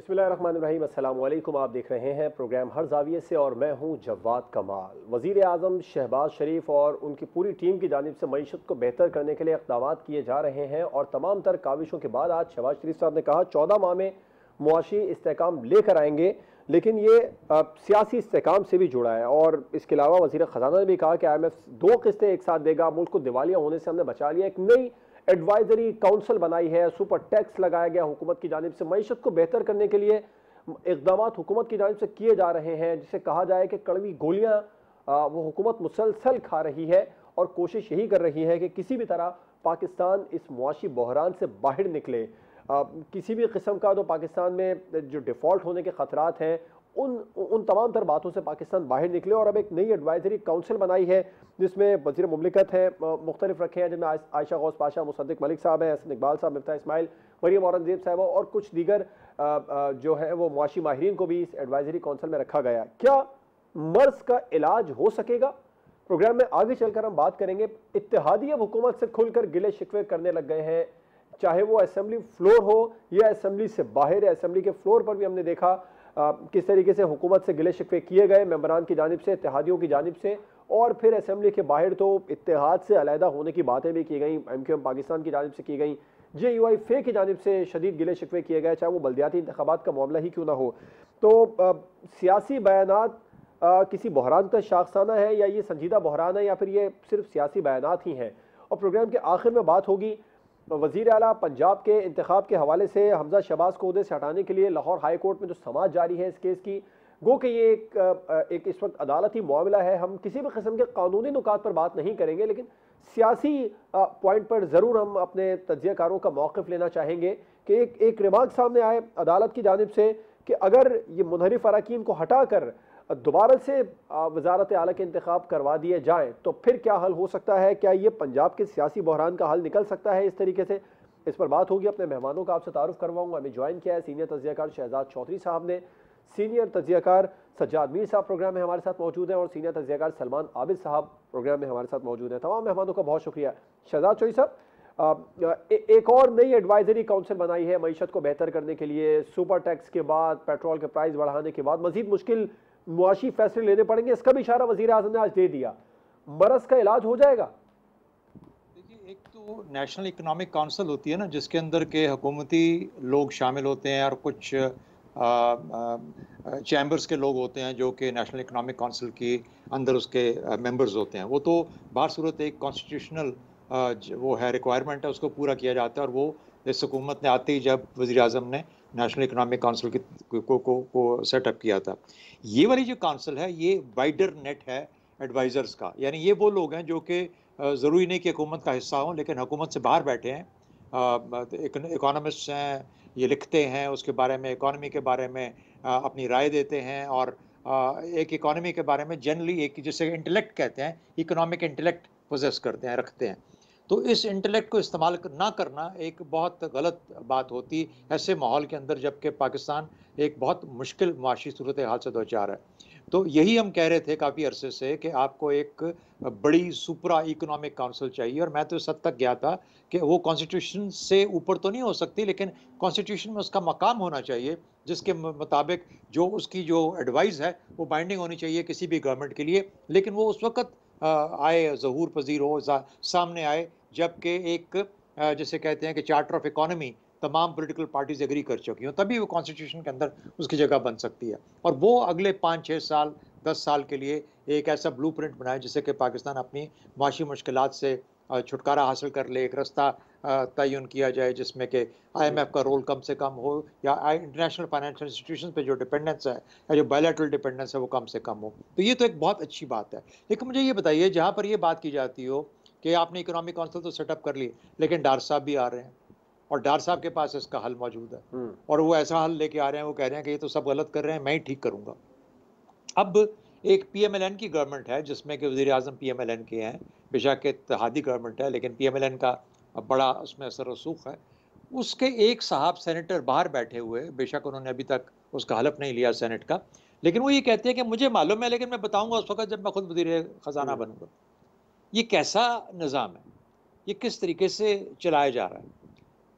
बसमीम अल्लाम आप देख रहे हैं प्रोग्राम हर जाविये से और मैं हूँ जवाद कमाल। वज़ी अजम शहबाज शरीफ और उनकी पूरी टीम की जानब से मीशत को बेहतर करने के लिए इकदाम किए जा रहे हैं और तमाम तर काविशों के बाद आज शहबाज शरीफ साहब ने कहा, चौदह माह में मुआशी इसकाम लेकर आएँगे। लेकिन ये सियासी इसकाम से भी जुड़ा है और इसके अलावा वजी ख़जाना ने भी कहा कि आई एम एफ़ दो किस्तें एक साथ देगा। मुल्क को दिवालिया होने से हमने बचा लिया। एक नई एडवाइजरी काउंसिल बनाई है सुपर टैक्स लगाया गया हुकूमत की जानब से। मीशत को बेहतर करने के लिए इकदाम हुकूमत की जानब से किए जा रहे हैं जिसे कहा जाए कि कड़वी गोलियाँ वो हुकूमत मुसलसल खा रही है और कोशिश यही कर रही है कि किसी भी तरह पाकिस्तान इस मुआशी बहरान से बाहर निकले। आ, किसी भी किस्म का तो पाकिस्तान में जो डिफ़ॉल्ट होने के ख़तरात हैं उन उन तमाम तर बातों से पाकिस्तान बाहर निकले और अब एक नई एडवाइजरी काउंसिल बनाई है, जिसमें वजी ममलिकत है मुख्तलिफ़ रखे हैं, जिनमें आयशा गौस पाशा, मुसद्दिक मलिक साहब हैं, हसन इकबाल साहब, मिफ्ता इसमाइल मरीम औरंगज़ेब साहब और कुछ दीगर जो है, वो मुआशी माहरीन को भी इस एडवाइजरी काउंसिल में रखा गया क्या मर्ज का इलाज हो सकेगा? प्रोग्राम में आगे चलकर हम बात करेंगे। इतिहादी अब हुकूमत से खुलकर गिले शिकवे करने लग गए हैं। चाहे वो असेंबली फ्लोर हो या असेंबली से बाहर असेंबली के फ्लोर पर भी हमने देखा किस तरीके से हुकूमत से गिले शिकवे किए गए मेम्बरान की जानब से इतिहादियों की जानब से, और फिर असम्बली के बाहर तो इतिहाद से अलहदा होने की बातें भी की गई एम क्यू एम पाकिस्तान की जानब से की गई जे यू आई फे की जानब से शदीद गिले शिकवे किए गए, चाहे वो बल्दियाती इंतबात का मामला ही क्यों ना हो। तो सियासी बयान किसी बहरान का शाखसाना है, या ये संजीदा बहरान है, या फिर ये सिर्फ़ सियासी बयान ही हैं? और प्रोग्राम के आखिर में बात होगी वज़ीर अला पंजाब के इंतब के हवाले से हमजा शबाज को उहदे से हटाने के लिए लाहौर हाई कोर्ट में जो समाज जारी है इस केस की, गो कि ये एक एक इस वक्त अदालती मामला है। हम किसी भी किस्म के कानूनी नुकात पर बात नहीं करेंगे, लेकिन सियासी पॉइंट पर ज़रूर हम अपने तजियाकारों का मौक़ लेना चाहेंगे कि एक एक रिमार्क सामने आए अदालत की जानब से कि अगर ये मुनहरफ अरकान को हटा कर दोबारा से वजारत आला के इंतखब करवा दिए जाएँ तो फिर क्या हल हो सकता है? क्या ये पंजाब के सियासी बहरान का हल निकल सकता है इस तरीके से? इस पर बात होगी, अपने मेहमानों का आपसे तारुफ करवाऊँगा। हमें ज्वाइन किया है सीनियर तजियाकार शहजाद चौधरी साहब ने। सीनियर तजियाकार सज्जाद मीर साहब प्रोग्राम में हमारे साथ मौजूद हैं और सीनियर तजियाकार सलमान आबिद साहब प्रोग्राम में हमारे साथ मौजूद हैं। तमाम मेहमानों का बहुत शुक्रिया। शहजाद चौधरी साहब एक और नई एडवाइजरी काउंसिल बनाई है, मीशत को बेहतर करने के लिए। सुपर टैक्स के बाद, पेट्रोल के प्राइस बढ़ाने के बाद, मजीद मुश्किल मुआशी फैसले लेने पड़ेंगे, इसका भी इशारा वजी अजम ने आज दे दिया। मरज का इलाज हो जाएगा। एक तो नेशनल इकोनॉमिक काउंसिल होती है ना, जिसके अंदर के हुकूमती लोग शामिल होते हैं और कुछ चैम्बर्स के लोग होते हैं जो कि नेशनल इकोनॉमिक काउंसिल के अंदर उसके मेंबर्स होते हैं। वो तो बाहर सूरत एक कॉन्स्टिट्यूशनल वो है रिक्वायरमेंट है, उसको पूरा किया जाता है और वो इस हुकूमत ने आते ही जब वजी अजम ने नेशनल इकोनॉमिक काउंसिल को को, को, सेटअप किया था। ये वाली जो काउंसिल है ये वाइडर नेट है एडवाइज़र्स का। यानी ये वो लोग हैं जो कि ज़रूरी नहीं कि हुकूमत का हिस्सा हों लेकिन हुकूमत से बाहर बैठे हैं। इकोनॉमिस्ट हैं ये लिखते हैं उसके बारे में इकोनॉमी के बारे में अपनी राय देते हैं और एक इकोनॉमी के बारे में जनरली एक जिसे इंटेलेक्ट कहते हैं इकोनॉमिक इंटेलेक्ट पोजेस करते हैं रखते हैं। तो इस इंटेलेक्ट को इस्तेमाल ना करना एक बहुत गलत बात होती ऐसे माहौल के अंदर, जबकि पाकिस्तान एक बहुत मुश्किल माशी सूरत हाल से दो चार है। तो यही हम कह रहे थे काफ़ी अरसे से कि आपको एक बड़ी सुपरा इकोनॉमिक काउंसिल चाहिए, और मैं तो इस हद तक गया था कि वो कॉन्स्टिट्यूशन से ऊपर तो नहीं हो सकती, लेकिन कॉन्स्टिट्यूशन में उसका मकाम होना चाहिए, जिसके मुताबिक जो उसकी जो एडवाइस है वो बाइंडिंग होनी चाहिए किसी भी गवर्नमेंट के लिए। लेकिन वो उस वक्त आए जहूर पजीर हो सामने आए जबकि एक जैसे कहते हैं कि चार्टर ऑफ़ इकोनॉमी तमाम पॉलिटिकल पार्टीज़ एग्री कर चुकी हों, तभी वो कॉन्स्टिट्यूशन के अंदर उसकी जगह बन सकती है। और वो अगले पाँच छः साल, दस साल के लिए एक ऐसा ब्लू प्रिंट बनाए जिससे कि पाकिस्तान अपनी माशी मुश्किल से छुटकारा हासिल कर ले, एक रास्ता तयन किया जाए जिसमें कि आईएमएफ का रोल कम से कम हो या इंटरनेशनल फाइनेंशियल इंस्टीट्यूशन पे जो डिपेंडेंस है या जो बायोलेटरल डिपेंडेंस है वो कम से कम हो। तो ये तो एक बहुत अच्छी बात है। लेकिन मुझे ये बताइए, जहाँ पर ये बात की जाती हो कि आपने इकोनॉमिक काउंसिल तो सेटअप कर ली लेकिन डार साहब भी आ रहे हैं। और डार साहब के पास इसका हल मौजूद है। हम्म। और वो ऐसा हल लेके आ रहे हैं वो कह रहे हैं कि ये तो सब गलत कर रहे हैं मैं ही ठीक करूँगा। अब एक पी एम एल एन की गवर्नमेंट है जिसमें कि वजी अजम पी के हैं बेशक इतिहादी गवर्नमेंट है लेकिन पी एन का बड़ा उसमें असर रसूख है। उसके एक साहब सेनेटर बाहर बैठे हुए बेशक उन्होंने अभी तक उसका हलफ नहीं लिया सेनेट का लेकिन वो ये कहते हैं कि मुझे मालूम है लेकिन मैं बताऊँगा उस वक्त जब मैं खुद वज़ीर ख़जाना हम्म। बनूँगा। ये कैसा निज़ाम है? ये किस तरीके से चलाया जा रहा है?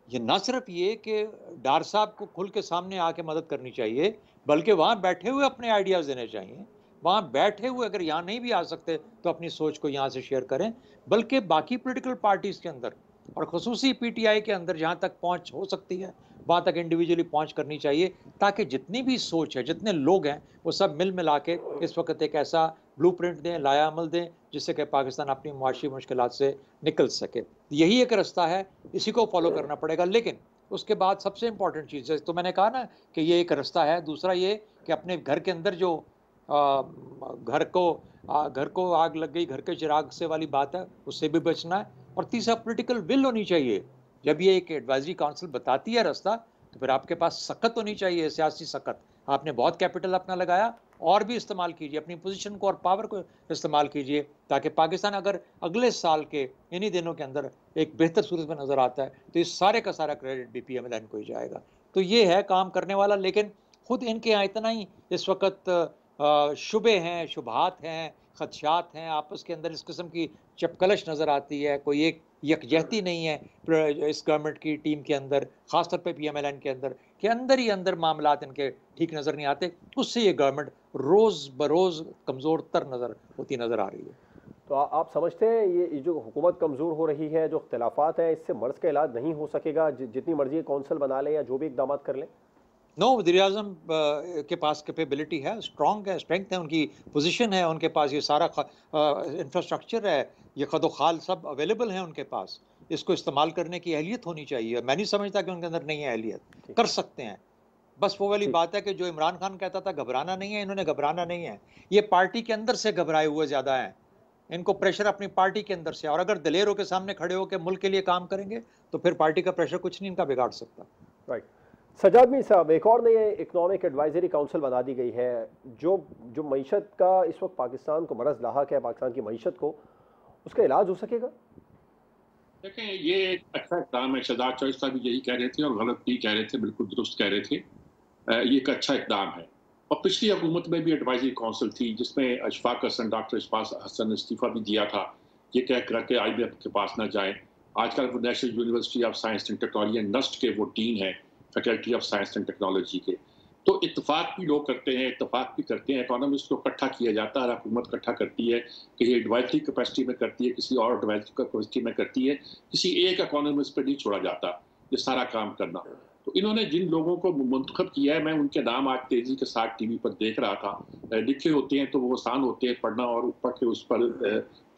ये ना सिर्फ़ ये कि डार साहब को खुल के सामने आके मदद करनी चाहिए, बल्कि वहाँ बैठे हुए अपने आइडियाज़ देने चाहिए। वहाँ बैठे हुए अगर यहाँ नहीं भी आ सकते तो अपनी सोच को यहाँ से शेयर करें। बल्कि बाकी पोलिटिकल पार्टीज़ के अंदर और खसूसी पीटीआई के अंदर जहाँ तक पहुँच हो सकती है वहाँ तक इंडिविजुअली पहुँच करनी चाहिए ताकि जितनी भी सोच है जितने लोग हैं वो सब मिल मिला के इस वक्त एक ऐसा ब्लू प्रिंट दें लाया अमल दें जिससे कि पाकिस्तान अपनी मुआशी मुश्किल से निकल सके। यही एक रास्ता है इसी को फॉलो करना पड़ेगा। लेकिन उसके बाद सबसे इंपॉर्टेंट चीज़ है तो मैंने कहा ना कि ये एक रास्ता है। दूसरा ये कि अपने घर के अंदर जो आ, घर को आ, घर को आग लग गई घर के चिराग से वाली बात है उससे भी बचना है। और तीसरा पॉलिटिकल विल होनी चाहिए। जब ये एक एडवाइजरी काउंसिल बताती है रास्ता तो फिर आपके पास सख्त होनी चाहिए, सियासी सख्त। आपने बहुत कैपिटल अपना लगाया, और भी इस्तेमाल कीजिए, अपनी पोजीशन को और पावर को इस्तेमाल कीजिए, ताकि पाकिस्तान अगर अगले साल के, इन्हीं दिनों के अंदर एक बेहतर सूरत में नज़र आता है तो इस सारे का सारा credit B P M L N को ही जाएगा। तो ये है काम करने वाला, लेकिन खुद इनके यहाँ इतना ही, इस वक्त शुबे हैं शुभात हैं, खदशात हैं, आपस के अंदर इस किस्म की चपकलश नज़र आती है, कोई एक यकजहती नहीं है इस गवर्नमेंट की टीम के अंदर ख़ासतौर पे पी एम एल एन के अंदर के अंदर ही अंदर मामला इनके ठीक नज़र नहीं आते उससे ये गवर्नमेंट रोज़ बरोज़ कमज़ोर तर नज़र होती नज़र आ रही है। तो आ, आप समझते हैं ये जो हुकूमत कमज़ोर हो रही है जो अख्तिलाफ़ात हैं इससे मर्ज़ का इलाज नहीं हो सकेगा जितनी मर्ज़ी कौंसल बना लें या जो भी इकदाम कर लें। नो वज़ीर अजम के पास कैपेबिलिटी है स्ट्रॉन्ग है स्ट्रेंथ है उनकी पोजीशन है उनके पास ये सारा इंफ्रास्ट्रक्चर है ये खदो खाल सब अवेलेबल है उनके पास इसको इस्तेमाल करने की अहलियत होनी चाहिए मैं नहीं समझता कि उनके अंदर नहीं है अहलियत कर सकते हैं बस वो वाली बात है कि जो इमरान खान कहता था घबराना नहीं है इन्होंने घबराना नहीं है. ये पार्टी के अंदर से घबराए हुए ज़्यादा हैं। इनको प्रेशर अपनी पार्टी के अंदर से और अगर दलेरों के सामने खड़े होकर मुल्क के लिए काम करेंगे तो फिर पार्टी का प्रेशर कुछ नहीं इनका बिगाड़ सकता। राइट सजाद मीर साहब, एक और नई इकनॉमिक एडवाइजरी काउंसिल बना दी गई है, जो जो मीशत का इस वक्त पाकिस्तान को मरज लाक है, पाकिस्तान की मीशत को, उसका इलाज हो सकेगा? देखें, ये एक अच्छा इकदाम है शहजाद चौधरी साहब यही कह रहे थे और गलत भी कह रहे थे, बिल्कुल दुरुस्त कह रहे थे। ये एक अच्छा इकदाम है। और पिछली हुकूमत में भी एडवाइजरी काउंसिल थी, जिसमें अशफाक हसन, डॉक्टर अशफाक हसन ने इस्तीफ़ा भी दिया था, ये कह कर के आई के पास ना जाए। आजकल वो national university of science and technology, NUST के वो डीन है faculty of science and technology के तो इतफाक भी लोग करते हैं इतफाक भी करते हैं इकोनॉमिस्ट को इकट्ठा किया जाता है हुकूमत इकट्ठा करती है किसी एडवाइजरी कैपेसिटी में करती है किसी और एडवाइजरी कैपेसिटी में करती है किसी एक इकोनॉमिस्ट पर नहीं छोड़ा जाता ये सारा काम करना तो इन्होंने जिन लोगों को मंतखब किया है मैं उनके नाम आज तेज़ी के साथ टीवी पर देख रहा था लिखे होते हैं तो वो आसान होते हैं पढ़ना और ऊपर के उस पर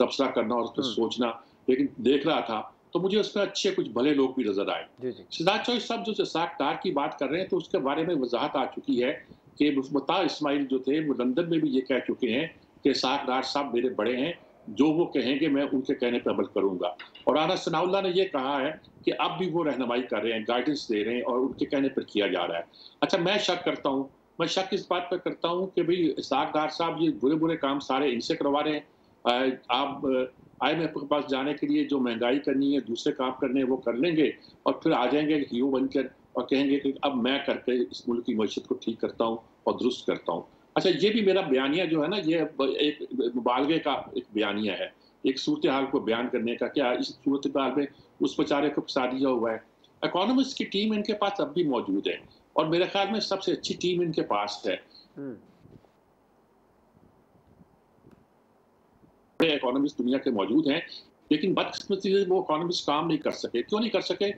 तबसरा करना और उस पर हम्म। सोचना लेकिन देख रहा था तो मुझे उसमें अच्छे कुछ भले लोग भी नज़र आए। सिद्धार्थ चौधरी साहब जो साख डार की बात कर रहे हैं तो उसके बारे में वजाहत आ चुकी है कि मुफ्ता इस्माइल जो थे वो लंदन में भी ये कह चुके हैं कि साख डार साहब मेरे बड़े हैं जो वो कहेंगे मैं उनके कहने पर अमल करूँगा। और आना सनाउल्ला ने ये कहा है कि अब भी वो रहनमाई कर रहे हैं गाइडेंस दे रहे हैं और उनके कहने पर किया जा रहा है। अच्छा मैं शक करता हूँ मैं शक इस बात पर करता हूँ कि भाई साख डार साहब ये बुरे बुरे काम सारे इनसे करवा रहे हैं। आप आईएमएफ के पास जाने के लिए जो महँगाई करनी है, दूसरे काम करने हैं, वो कर लेंगे और फिर आ जाएँगे हीरो बनकर और कहेंगे कि अब मैं करके इस मुल्क की मीशत को ठीक करता हूँ और दुरुस्त करता हूँ। अच्छा ये भी मेरा बयानिया जो है ना, ये एक मुबालगे का एक बयानिया है। एक सूरत हाल को बयान करने का क्या इस सूरत हाल में उस बेचारे को फंसा दिया हुआ है? इकोनॉमिस्ट की टीम इनके पास अब भी मौजूद है और मेरे ख्याल में सबसे अच्छी टीम इनके पास है। बड़े इकोनॉमिस्ट दुनिया के मौजूद हैं लेकिन बदकिस्मती से वो इकोनॉमिस्ट काम नहीं कर सके। क्यों नहीं कर सके?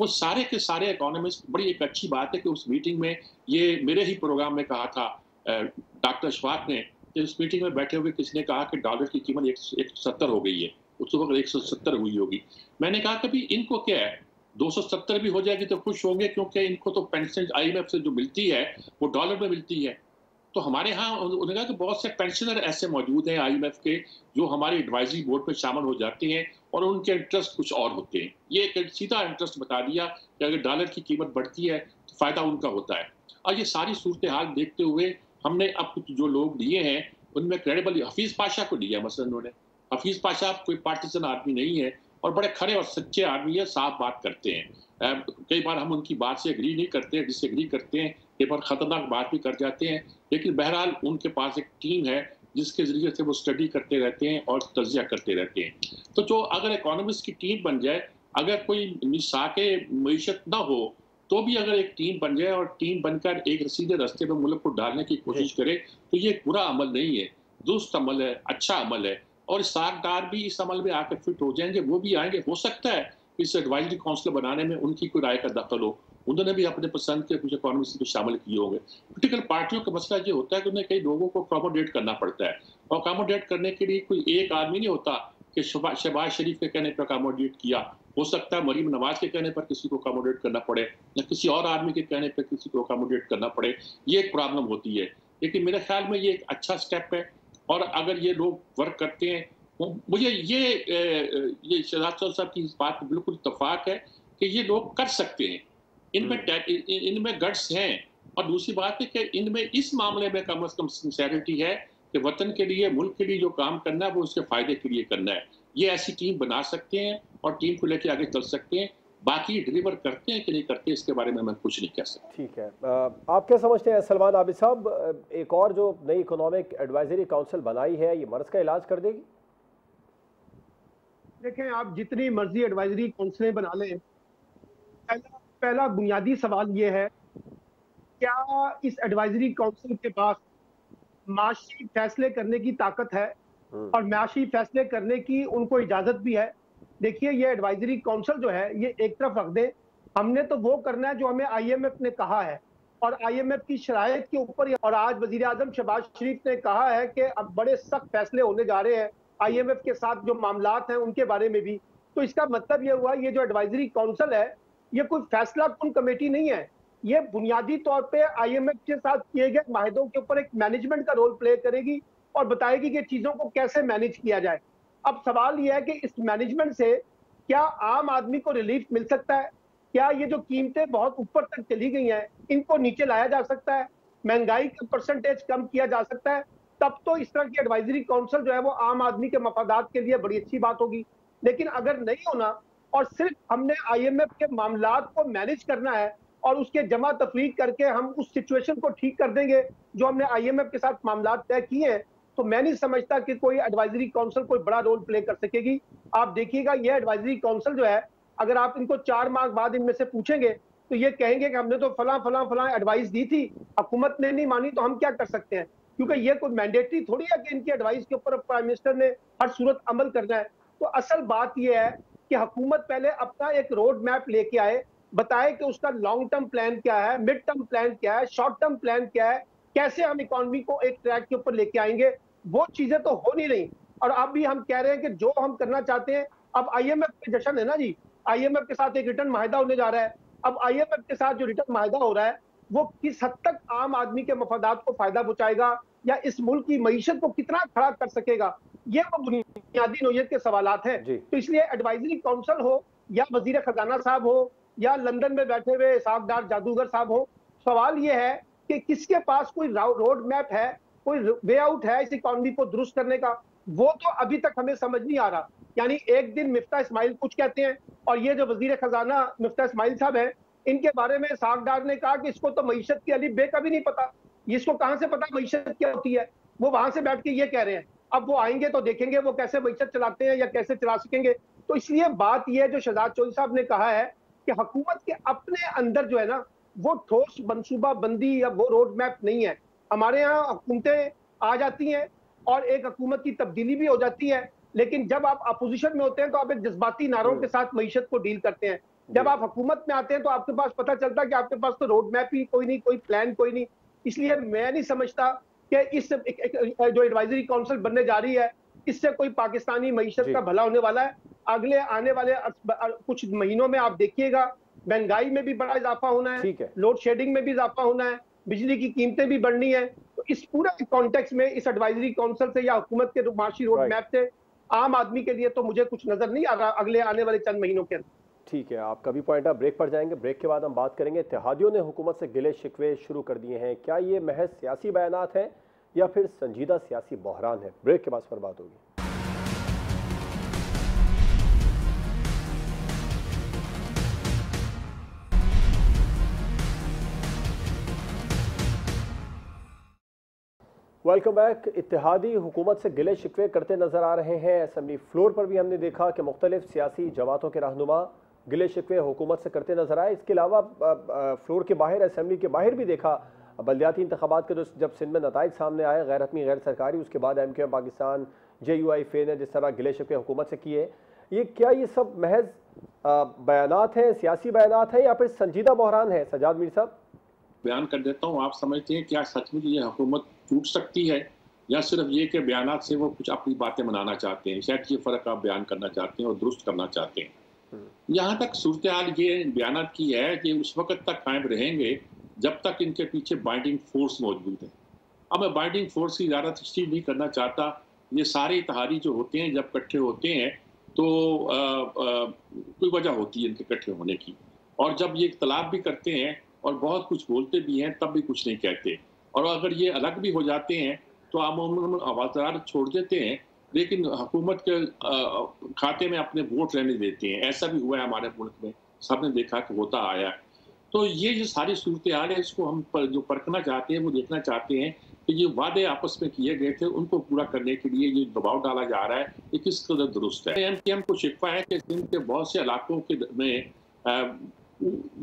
वो सारे के सारे इकोनॉमिस्ट बड़ी एक अच्छी बात है कि उस मीटिंग में ये मेरे ही प्रोग्राम में कहा था डॉक्टर अशफाक ने कि उस मीटिंग में बैठे हुए किसी ने कहा कि डॉलर की कीमत एक, एक हो गई है। उस वक्त एक सौ सत्तर हुई होगी। मैंने कहा कि इनको क्या है? दो सौ सत्तर भी हो जाएगी तो खुश होंगे क्योंकि इनको तो पेंशन आईएमएफ से जो मिलती है वो डॉलर में मिलती है। तो हमारे यहाँ उन्होंने कहा कि बहुत से पेंशनर ऐसे मौजूद हैं आईएमएफ के, जो हमारे एडवाइजरी बोर्ड में शामिल हो जाते हैं और उनके इंटरेस्ट कुछ और होते हैं। ये एक सीधा इंटरेस्ट बता दिया कि अगर डॉलर की कीमत बढ़ती है तो फ़ायदा उनका होता है। और ये सारी सूरत हाल देखते हुए हमने अब कुछ जो लोग लिए हैं, उनमें क्रेडिबल हफीज़ पाशा को लिया मसलन उन्होंने। हफीज़ पाशा कोई पार्टीसन आदमी नहीं है और बड़े खड़े और सच्चे आदमी है, साफ़ बात करते हैं। कई बार हम उनकी बात से एग्री नहीं करते डिसएग्री करते हैं। कई बार ख़तरनाक बात भी कर जाते हैं लेकिन बहरहाल उनके पास एक टीम है जिसके ज़रिए से वो स्टडी करते रहते हैं और तजिया करते रहते हैं। तो जो अगर इकोनॉमिस्ट की टीम बन जाए अगर कोई मिसाके मीशत ना हो तो भी अगर एक टीम बन जाए और टीम बनकर एक सीधे रास्ते पर मुल्क को डालने की कोशिश करे तो ये बुरा अमल नहीं है। दुरुस्त अमल है अच्छा अमल है। और सागदार भी इस अमल में आकर फिट हो जाएँगे वो भी आएँगे। हो सकता है इस एडवाइजरी काउंसिल बनाने में उनकी कोई राय का दखल हो। उन्होंने भी अपने पसंद के कुछ इकोनॉमिक्स में शामिल किए होंगे। पोलिटिकल पार्टियों का मसला ये होता है कि उन्हें कई लोगों को अकोमोडेट करना पड़ता है। और अकोमोडेट करने के लिए कोई एक आदमी नहीं होता कि शहबाज शरीफ के कहने पर अकोमोडेट किया। हो सकता है मरीम नवाज़ के कहने पर किसी को अकोमोडेट करना पड़े या किसी और आदमी के कहने पर किसी को अकोमोडेट करना पड़े। ये एक प्रॉब्लम होती है। लेकिन मेरे ख्याल में ये एक अच्छा स्टेप है। और अगर ये लोग वर्क करते हैं मुझे ये ये शहजाद साहब की इस बात बिल्कुल इतफाक है कि ये लोग कर सकते हैं। इनमें हम्म। इनमें गट्स हैं। और दूसरी बात है कि इनमें इस मामले में कम अज कम सिंसेरिटी है कि वतन के लिए मुल्क के लिए जो काम करना है वो उसके फ़ायदे के लिए करना है। ये ऐसी टीम बना सकते हैं और टीम को लेकर आगे चल सकते हैं। बाकी डिलीवर करते हैं कि नहीं करते इसके बारे में मैं कुछ नहीं कह सकता। ठीक है। आप क्या समझते हैं सलमान आबिद साहब एक और जो नई इकोनॉमिक एडवाइजरी काउंसिल बनाई है ये मर्ज का इलाज कर देगी? देखें आप जितनी मर्ज़ी एडवाइजरी काउंसिलें बना लें पहला पहला बुनियादी सवाल ये है क्या इस एडवाइजरी काउंसिल के पास माशी फैसले करने की ताकत है? हम्म। और माशी फैसले करने की उनको इजाज़त भी है? देखिए ये एडवाइजरी काउंसिल जो है ये एक तरफ़ रख दे। हमने तो वो करना है जो हमें आईएमएफ ने कहा है। और आईएमएफ की शराय के ऊपर और आज वज़ीर आज़म शहबाज शरीफ ने कहा है कि अब बड़े सख्त फैसले होने जा रहे हैं आईएमएफ के साथ जो मामला हैं उनके बारे में भी। तो इसका मतलब ये हुआ ये जो एडवाइजरी काउंसिल है ये कोई फैसला कौन कमेटी नहीं है। ये बुनियादी तौर पे आईएमएफ के साथ किए गए माहिदों के ऊपर एक मैनेजमेंट का रोल प्ले करेगी और बताएगी कि चीज़ों को कैसे मैनेज किया जाए। अब सवाल यह है कि इस मैनेजमेंट से क्या आम आदमी को रिलीफ मिल सकता है? क्या ये जो कीमतें बहुत ऊपर तक चली गई हैं, इनको नीचे लाया जा सकता है? महँगाई का परसेंटेज कम किया जा सकता है? तब तो इस तरह की एडवाइजरी काउंसिल जो है वो आम आदमी के मफादात के लिए बड़ी अच्छी बात होगी। लेकिन अगर नहीं होना और सिर्फ़ हमने आईएमएफ के मामला को मैनेज करना है और उसके जमा तफरीक करके हम उस सिचुएशन को ठीक कर देंगे, जो हमने आईएमएफ के साथ मामला तय किए हैं तो मैं नहीं समझता कि कोई एडवाइजरी काउंसिल कोई बड़ा रोल प्ले कर सकेगी। आप देखिएगा, ये एडवाइजरी काउंसिल जो है, अगर आप इनको चार माह बाद इनमें से पूछेंगे तो ये कहेंगे कि हमने तो फला फला फला एडवाइस दी थी, हुकूमत ने नहीं मानी तो हम क्या कर सकते हैं? क्योंकि ये कोई मैंडेटरी थोड़ी है कि इनकी एडवाइस के ऊपर प्राइम मिनिस्टर ने हर सूरत अमल करना है। तो असल बात यह है कि हुकूमत पहले अपना एक रोड मैप लेके आए, बताए कि उसका लॉन्ग टर्म प्लान क्या है मिड टर्म प्लान क्या है शॉर्ट टर्म प्लान क्या है, कैसे हम इकोनॉमी को एक ट्रैक के ऊपर लेके आएँगे, वो चीज़ें तो हो नहीं रही। और अब भी हम कह रहे हैं कि जो हम करना चाहते हैं, अब आईएमएफ के जश्न है ना जी आईएमएफ के साथ एक रिटर्न माहिदा होने जा रहा है। अब आईएमएफ के साथ जो रिटर्न माहिदा हो रहा है, वो किस हद तक आम आदमी के मफादात को फ़ायदा पहुंचाएगा या इस मुल्क की मीशत को कितना खड़ा कर सकेगा, ये वो बुनियादी नोयत के सवाल हैं। तो इसलिए एडवाइजरी काउंसिल हो या वज़ीर खजाना साहब हो या लंदन में बैठे हुए साहबदार जादूगर साहब हो सवाल ये है कि किसके पास कोई रोड मैप है कोई वे आउट है इस इकॉनमी को दुरुस्त करने का? वो तो अभी तक हमें समझ नहीं आ रहा। यानी एक दिन मिफ्ता इस्माइल कुछ कहते हैं और ये जो वज़ीर खजाना मिफ्ता इस्माइल साहब है इनके बारे में सागदार ने कहा कि इसको तो मीशत की अली बे का भी नहीं पता। इसको कहाँ से पता मीशत क्या होती है? वो वहाँ से बैठ के ये कह रहे हैं। अब वो आएँगे तो देखेंगे वो कैसे मीशत चलाते हैं या कैसे चला सकेंगे। तो इसलिए बात यह है जो शहजाद चौधरी साहब ने कहा है कि हुकूमत के अपने अंदर जो है ना, वो ठोस मनसूबा बंदी या वो रोड मैप नहीं है। हमारे यहाँ हुकूमतें आ जाती हैं और एक हकूमत की तब्दीली भी हो जाती है। लेकिन जब आप अपोजिशन में होते हैं तो आप एक जज्बाती नारों। के साथ मीशत को डील करते हैं। जब आप हुकूमत में आते हैं तो आपके पास पता चलता है कि आपके पास तो रोड मैप ही कोई नहीं, कोई प्लान कोई नहीं। इसलिए मैं नहीं समझता कि इस एक, एक, एक, जो एडवाइजरी काउंसिल बनने जा रही है इससे कोई पाकिस्तानी मीशत का भला होने वाला है। अगले आने वाले कुछ महीनों में आप देखिएगा महँगाई में भी बड़ा इजाफा होना है लोड शेडिंग में भी इजाफा होना है बिजली की कीमतें भी बढ़नी है। तो इस पूरे कॉन्टेक्स में इस एडवाइजरी काउंसिल से या हुकूमत के माशी रोड मैप से आम आदमी के लिए तो मुझे कुछ नज़र नहीं आ रहा अगले आने वाले चंद महीनों के अंदर। ठीक है, आपका भी पॉइंट आप ब्रेक पर जाएँगे। ब्रेक के बाद हम बात करेंगे। इतिहादियों ने हुकूमत से गिले शिकवे शुरू कर दिए हैं। क्या ये महज सियासी बयान हैं या फिर संजीदा सियासी बहरान है? ब्रेक के बाद पर बात होगी। वेलकम बैक इतिहादी हुकूमत से गिले शिकवे करते नज़र आ रहे हैं। असम्बली फ्लोर पर भी हमने देखा कि मुख्तलिफ़ सियासी जमातों के रहनुमा गिले शिकवे हुकूमत से करते नज़र आए। इसके अलावा फ्लोर के बाहर असम्बली के बाहर भी देखा। बल्दियाती इंतबात के जब सिंध में नतज सामने आए गैर हतमी गैर सरकारी, उसके बाद M Q Pakistan J U I F ने जिस तरह गिले शिकवे हुकूमत से किए। ये क्या ये सब महज बयान हैं, सियासी बयान हैं या फिर संजीदा बहरान है? सजाद मीर साहब। बयान कर देता हूँ, आप समझते हैं क्या सचमुच ये हुकूमत टूट सकती है? या सिर्फ़ ये कि बयान से वो कुछ अपनी बातें मनाना चाहते हैं? शायद ये फ़र्क आप बयान करना चाहते हैं और दुरुस्त करना चाहते हैं। यहाँ तक सूरत ये बयान की है कि उस वक्त तक कायम रहेंगे जब तक इनके पीछे बाइंडिंग फोर्स मौजूद है। अब मैं बाइंडिंग फोर्स की ज़्यादा तस्वीर नहीं करना चाहता। ये सारे इतिहादी जो होते हैं जब इकट्ठे होते हैं तो आ, आ, कोई वजह होती है इनके इकट्ठे होने की। और जब ये इख्तलाफ भी करते हैं और बहुत कुछ बोलते भी हैं तब भी कुछ नहीं कहते। और अगर ये अलग भी हो जाते हैं तो आम आवाजार छोड़ देते हैं लेकिन हुकूमत के खाते में अपने वोट रहने देते हैं। ऐसा भी हुआ है हमारे मुल्क में। सबने देखा कि होता आया। तो ये जो सारी सूरत हाल है इसको हम पर, जो परखना चाहते हैं वो देखना चाहते हैं कि ये वादे आपस में किए गए थे उनको पूरा करने के लिए ये दबाव डाला जा रहा है ये किस कदर दुरुस्त है? एम पी एम को शिकवा है कि सिंध के बहुत से इलाकों के में आ,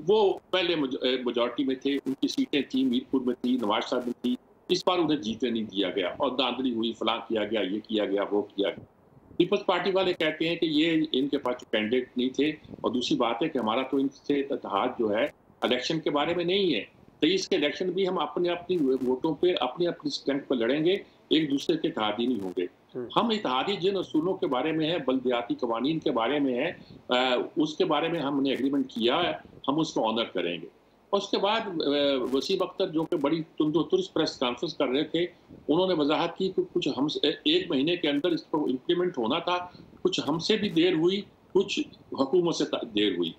वो पहले मेजोरिटी में थे उनकी सीटें थी मीरपुर में थी नवाज़ साहब में थी इस बार उन्हें जीते नहीं दिया गया। और दांदली हुई फलां किया गया ये किया गया वो किया गया। पीपल्स पार्टी वाले कहते हैं कि ये इनके पास कैंडिडेट नहीं थे। और दूसरी बात है कि हमारा तो इनसे इतिहाद जो है इलेक्शन के बारे में नहीं है। तेईस के इलेक्शन भी हम अपने अपनी वोटों पे अपने अपने स्ट्रेंथ पर लड़ेंगे एक दूसरे के इतिहादी नहीं होंगे। हम्म। हम इतिहादी जिन असूलों के बारे में है बलदियाती कवानीन के बारे में है उसके बारे में हमने एग्रीमेंट किया है हम उसको ऑनर करेंगे। उसके बाद वसीम अख्तर जो कि बड़ी तुरस प्रेस कॉन्फ्रेंस कर रहे थे, उन्होंने वजाहत की कि कुछ हम एक महीने के अंदर इसको इम्प्लीमेंट होना था। कुछ हमसे भी देर हुई, कुछ हुकूमत से देर हुई।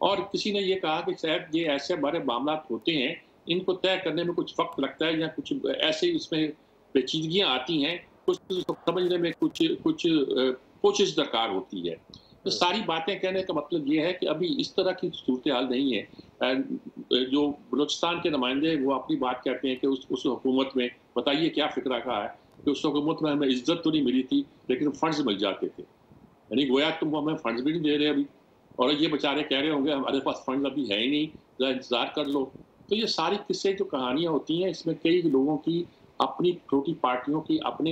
और किसी ने ये कहा कि शायद ये ऐसे बड़े मामला होते हैं, इनको तय करने में कुछ वक्त लगता है या कुछ ऐसे इसमें पेचीदगियाँ आती हैं, कुछ समझने में कुछ कुछ कोशिश दरकार होती है। तो सारी बातें कहने का मतलब ये है कि अभी इस तरह की सूरत हाल नहीं है। जो बलोचिस्तान के नुमाइंदे वो अपनी बात कहते हैं कि उस उस हुकूमत में, बताइए क्या फ़िक्र रखा है कि उस हुकूमत में हमें इज़्ज़त तो नहीं मिली थी, लेकिन फंड्स मिल जाते थे। यानी गोया तुम हमें फंड्स भी नहीं दे रहे अभी। और ये बेचारे कह रहे होंगे, हमारे पास फंड अभी है ही नहीं, जरा इंतज़ार कर लो। तो ये सारी किस्से जो कहानियाँ होती हैं, इसमें कई लोगों की, अपनी छोटी पार्टियों की, अपने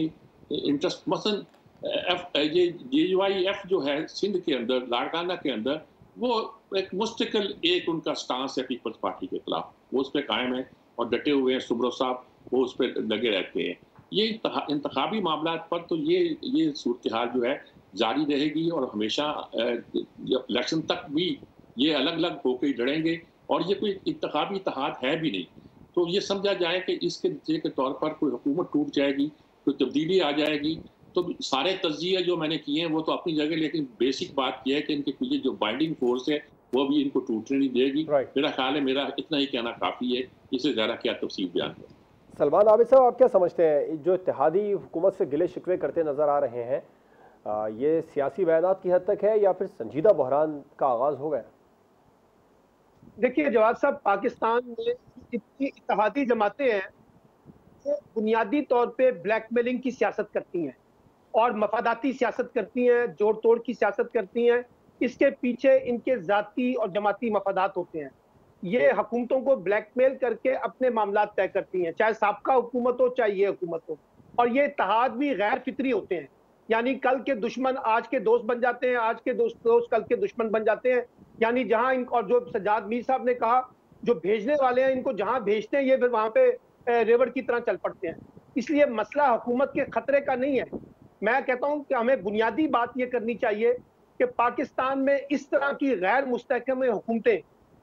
इंटरेस्ट मसन एफ़ ये यू आई एफ़ जो है, सिंध के अंदर लाड़काना के अंदर, वो एक मुस्तकिल एक उनका स्टांस है पीपल्स पार्टी के खिलाफ। वो उस पर कायम है और डटे हुए हैं सुब्रो साहब, वो उस पर लगे रहते हैं। ये इंतबी मामला पर तो ये ये सूरत हाल जो है जारी रहेगी और हमेशा इलेक्शन तक भी ये अलग अलग होकर लड़ेंगे और ये कोई इंतबी इतिहाद है भी नहीं। तो ये समझा जाए कि इसके नतीजे के तौर पर कोई हुकूमत टूट जाएगी, कोई तब्दीली आ जाएगी तो सारे तजिए जो मैंने किए हैं वो तो अपनी जगह लेकिन बेसिक बात यह है कि इनके पीछे जो बाइंडिंग फोर्स है वो भी इनको टूटने नहीं देगी। Right. मेरा ख्याल है मेरा इतना ही कहना काफ़ी है इससे ज़्यादा क्या तफसील बयान करें सलमान आबिद साहब आप क्या समझते हैं? जो इतिहादी हुकूमत से गिले शिकवे करते नज़र आ रहे हैं ये सियासी बयान की हद तक है या फिर संजीदा बहरान का आगाज़ हो गया? देखिए जवाब साहब पाकिस्तान में इतनी इतिहादी जमातें हैं जो बुनियादी तौर पे ब्लैकमेलिंग की सियासत करती हैं। और मफादाती सियासत करती हैं जोड़ तोड़ की सियासत करती हैं। इसके पीछे इनके ज़ाती और जमाती मफादात होते हैं। ये हुकूमतों को ब्लैकमेल करके अपने मामला तय करती हैं, चाहे सबका हुकूमत हो, चाहे ये हुकूमत हो। और ये इतिहाद भी गैर फितरी होते हैं। यानी कल के दुश्मन आज के दोस्त बन जाते हैं, आज के दोस्त दोस्त कल के दुश्मन बन जाते हैं। यानी जहाँ और जो सजाद मीर साहब ने कहा, जो भेजने वाले हैं, इनको जहाँ भेजते हैं, ये फिर वहाँ पे रेवड़ की तरह चल पड़ते हैं। इसलिए मसला हुकूमत के खतरे का नहीं है। मैं कहता हूँ कि हमें बुनियादी बात यह करनी चाहिए कि पाकिस्तान में इस तरह की गैर मुस्तकम हुकूमतें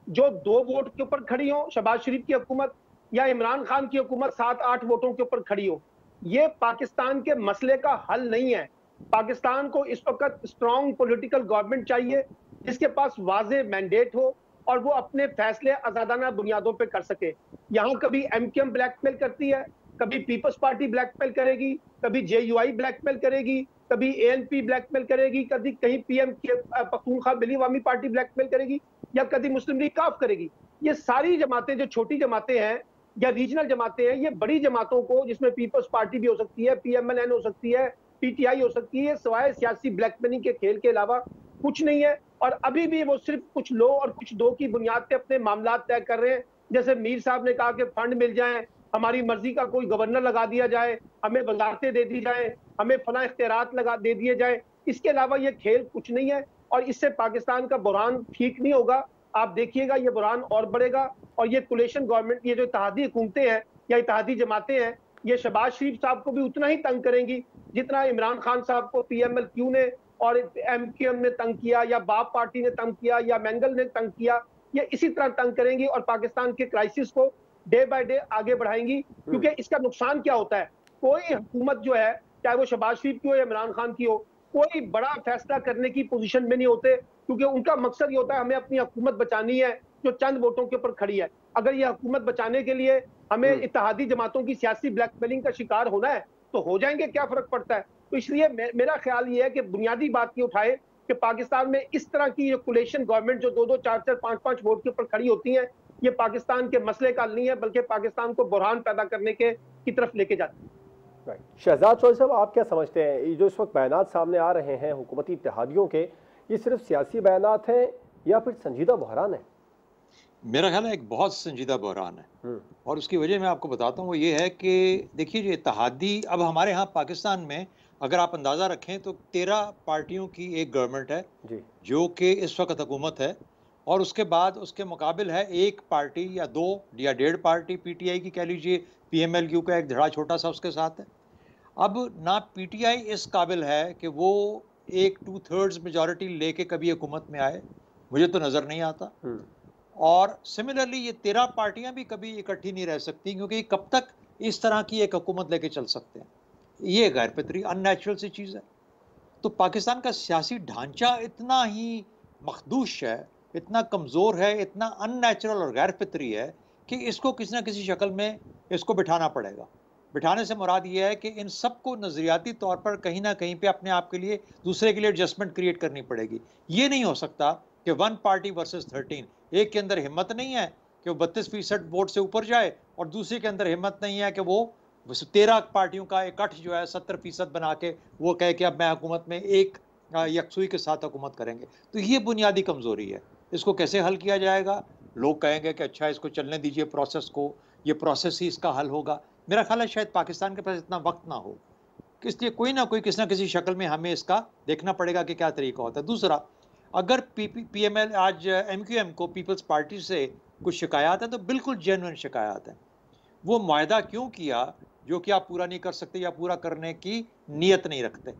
जो दो वोट के ऊपर खड़ी हो, शबाज शरीफ की हुकूमत या इमरान खान की हुकूमत, सात आठ वोटों के ऊपर खड़ी हो, ये पाकिस्तान के मसले का हल नहीं है। पाकिस्तान को इस वक्त स्ट्रॉन्ग पॉलिटिकल गवर्नमेंट चाहिए, जिसके पास वाज मैंडेट हो और वो अपने फैसले आजादाना बुनियादों पे कर सके। यहाँ कभी एम के एम ब्लैकमेल करती है कभी पीपल्स पार्टी ब्लैकमेल करेगी, कभी जे यू आई ब्लैकमेल करेगी, कभी ए एन पी ब्लैकमेल करेगी, कभी कहीं पी एम के मिली वामी पार्टी ब्लैकमेल करेगी या कभी मुस्लिम लीग काफ करेगी। ये सारी जमातें, जो छोटी जमातें हैं या रीजनल जमातें हैं, ये बड़ी जमातों को, जिसमें पीपल्स पार्टी भी हो सकती है, पीएमएलएन हो सकती है, पीटीआई हो सकती है सिवाय सियासी ब्लैकमेनिंग के खेल के अलावा कुछ नहीं है। और अभी भी वो सिर्फ़ कुछ लो और कुछ दो की बुनियाद पे अपने मामला तय कर रहे हैं। जैसे मीर साहब ने कहा कि फंड मिल जाए हमारी मर्ज़ी का कोई गवर्नर लगा दिया जाए, हमें वजारतें दे दी जाए, हमें फला इख्तियार लगा, दे दिए जाए। इसके अलावा ये खेल कुछ नहीं है और इससे पाकिस्तान का बुरान ठीक नहीं होगा। आप देखिएगा, ये बुरान और बढ़ेगा और ये कुलेशन गवर्नमेंट, ये जो इतिहादी हुकूमतें हैं या इतिहादी जमातें हैं, ये शहबाज शरीफ साहब को भी उतना ही तंग करेंगी जितना इमरान खान साहब को पी एम एल क्यू ने और एम क्यू एम ने तंग किया या बाप पार्टी ने तंग किया या मैंगल ने तंग किया, ये इसी तरह तंग करेंगी और पाकिस्तान के क्राइसिस को डे बाय डे आगे बढ़ाएँगी क्योंकि इसका नुकसान क्या होता है? कोई हुकूमत जो है चाहे वो शबाज शरीफ की हो या इमरान खान की हो कोई बड़ा फैसला करने की पोजीशन में नहीं होते क्योंकि उनका मकसद ये होता है हमें अपनी हुकूमत बचानी है जो चंद वोटों के ऊपर खड़ी है। अगर ये हुकूमत बचाने के लिए हमें हम्म। इतिहादी जमातों की सियासी ब्लैकमेलिंग का शिकार होना है तो हो जाएँगे क्या फ़र्क पड़ता है? तो इसलिए मेरा ख्याल ये है कि बुनियादी बात की उठाए कि पाकिस्तान में इस तरह की जो कुलेशन गवर्नमेंट जो दो दो चार चार पाँच पाँच वोट के ऊपर खड़ी होती है ये पाकिस्तान के मसले का नहीं है बल्कि पाकिस्तान को बुरहान पैदा करने के की तरफ़ लेके जाती है। शहजाद चौधरी साहब आप क्या समझते हैं? ये जो इस वक्त बयान सामने आ रहे हैं हुकूमती इतिहादियों के ये सिर्फ़ सियासी बयान हैं या फिर संजीदा बहरान है? मेरा ख्याल है एक बहुत संजीदा बहरान है। हम्म। और उसकी वजह मैं आपको बताता हूँ वो ये है कि देखिए जो इतिहादी अब हमारे यहाँ पाकिस्तान में अगर आप अंदाज़ा रखें तो तेरह पार्टियों की एक गवर्नमेंट है जी। जो कि इस वक्त हुकूमत है। और उसके बाद उसके मुकाबिल है एक पार्टी या दो या डेढ़ पार्टी पीटीआई की कह लीजिए पीएमएलक्यू का एक धड़ा छोटा सा उसके साथ है। अब ना पीटीआई इस काबिल है कि वो एक टू थर्ड्स मेजॉरिटी लेके कभी हुकूमत में आए मुझे तो नज़र नहीं आता। हम्म। और सिमिलरली ये तेरह पार्टियाँ भी कभी इकट्ठी नहीं रह सकती क्योंकि कब तक इस तरह की एक हुकूमत लेके चल सकते हैं। ये गैर फितरी अननेचुरल सी चीज़ है। तो पाकिस्तान का सियासी ढांचा इतना ही मखदूश है इतना कमज़ोर है, इतना अननेचुरल और गैर फितरी है कि इसको किसी ना किसी शक्ल में इसको बिठाना पड़ेगा। बिठाने से मुराद ये है कि इन सबको नज़रियाती तौर पर कहीं ना कहीं पे अपने आप के लिए, दूसरे के लिए एडजस्टमेंट क्रिएट करनी पड़ेगी। ये नहीं हो सकता कि वन पार्टी वर्सेस थर्टीन एक के अंदर हिम्मत नहीं है कि वो बत्तीस फ़ीसद वोट से ऊपर जाए और दूसरे के अंदर हिम्मत नहीं है कि वो तेरह पार्टियों का इकट्ठ जो है सत्तर फ़ीसद बना के वो कहे कि अब मैं हुकूमत में एक यकसुई के साथ हुकूमत करेंगे। तो ये बुनियादी कमज़ोरी है। इसको कैसे हल किया जाएगा? लोग कहेंगे कि अच्छा इसको चलने दीजिए प्रोसेस को। ये प्रोसेस ही इसका हल होगा। मेरा ख्याल है शायद पाकिस्तान के पास इतना वक्त ना हो। इसलिए कोई ना कोई, किसी ना किसी शक्ल में हमें इसका देखना पड़ेगा कि क्या तरीका होता है। दूसरा, अगर पी पी एम एल आज एम क्यू एम को पीपल्स पार्टी से कुछ शिकायत है तो बिल्कुल जेनुअन शिकायत है। वो माहा क्यों किया? जो कि आप पूरा नहीं कर सकते या पूरा करने की नीयत नहीं रखते।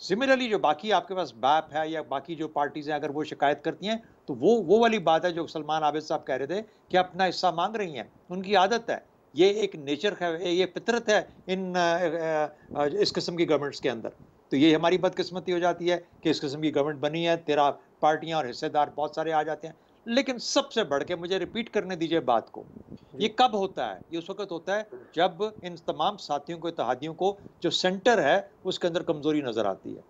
सिमिलरली जो बाकी आपके पास बैप है या बाकी जो पार्टीज़ हैं, अगर वो शिकायत करती हैं तो वो वो वाली बात है जो सलमान आबिद साहब कह रहे थे कि अपना हिस्सा मांग रही हैं, उनकी आदत है। ये एक नेचर है, ये फितरत है इन इस किस्म की गवर्नमेंट्स के अंदर। तो ये हमारी बदकिस्मती हो जाती है कि इस किस्म की गवर्नमेंट बनी है, तेरा पार्टियाँ और हिस्सेदार बहुत सारे आ जाते हैं। लेकिन सबसे बढ़ के मुझे रिपीट करने दीजिए बात को। ये कब होता है? ये उस वक्त होता है जब इन तमाम साथियों को इतिहादियों को जो सेंटर है, उसके अंदर कमज़ोरी नज़र आती है।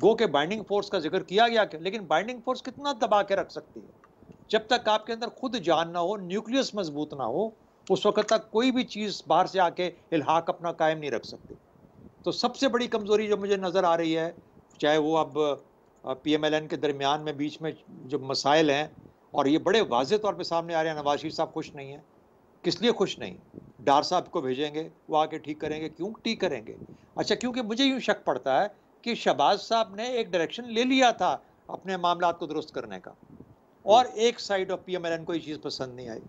गो के बाइंडिंग फोर्स का ज़िक्र किया गया लेकिन बाइंडिंग फोर्स कितना दबा के रख सकती है? जब तक आपके अंदर खुद जान ना हो न्यूक्लियस मज़बूत ना हो, उस वक्त तक कोई भी चीज़ बाहर से आके इलाहाक अपना कायम नहीं रख सकती। तो सबसे बड़ी कमज़ोरी जो मुझे नज़र आ रही है, चाहे वो अब पी एम एल एन के दरमियान में बीच में जो मसाइल हैं, और ये बड़े वाज तौर पर सामने आ रहे हैं, नवाज़ शरीफ साहब खुश नहीं है। किस लिए खुश नहीं? डार साहब को भेजेंगे, वो आके ठीक करेंगे, क्यों? ठीक करेंगे। अच्छा क्योंकि मुझे यूँ शक पड़ता है कि शहबाज साहब ने एक डायरेक्शन ले लिया था अपने मामला को दुरुस्त करने का। और एक side of P M L N को ये चीज़ पसंद नहीं आई।